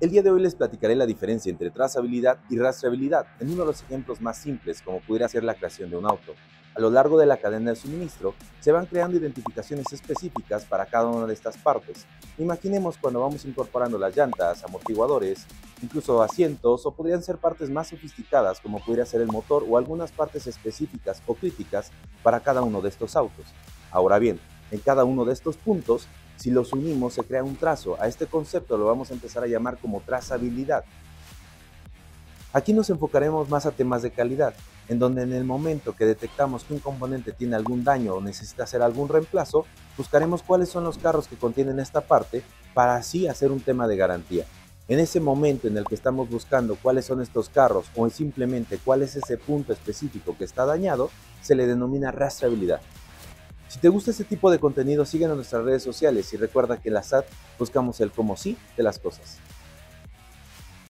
El día de hoy les platicaré la diferencia entre trazabilidad y rastreabilidad en uno de los ejemplos más simples como pudiera ser la creación de un auto. A lo largo de la cadena de suministro se van creando identificaciones específicas para cada una de estas partes. Imaginemos cuando vamos incorporando las llantas, amortiguadores, incluso asientos o podrían ser partes más sofisticadas como pudiera ser el motor o algunas partes específicas o críticas para cada uno de estos autos. Ahora bien, en cada uno de estos puntos si los unimos se crea un trazo. A este concepto lo vamos a empezar a llamar como trazabilidad. Aquí nos enfocaremos más a temas de calidad, en donde en el momento que detectamos que un componente tiene algún daño o necesita hacer algún reemplazo, buscaremos cuáles son los carros que contienen esta parte para así hacer un tema de garantía. En ese momento en el que estamos buscando cuáles son estos carros o simplemente cuál es ese punto específico que está dañado, se le denomina rastreabilidad. Si te gusta este tipo de contenido, síguenos en nuestras redes sociales y recuerda que en la SAT buscamos el como sí de las cosas.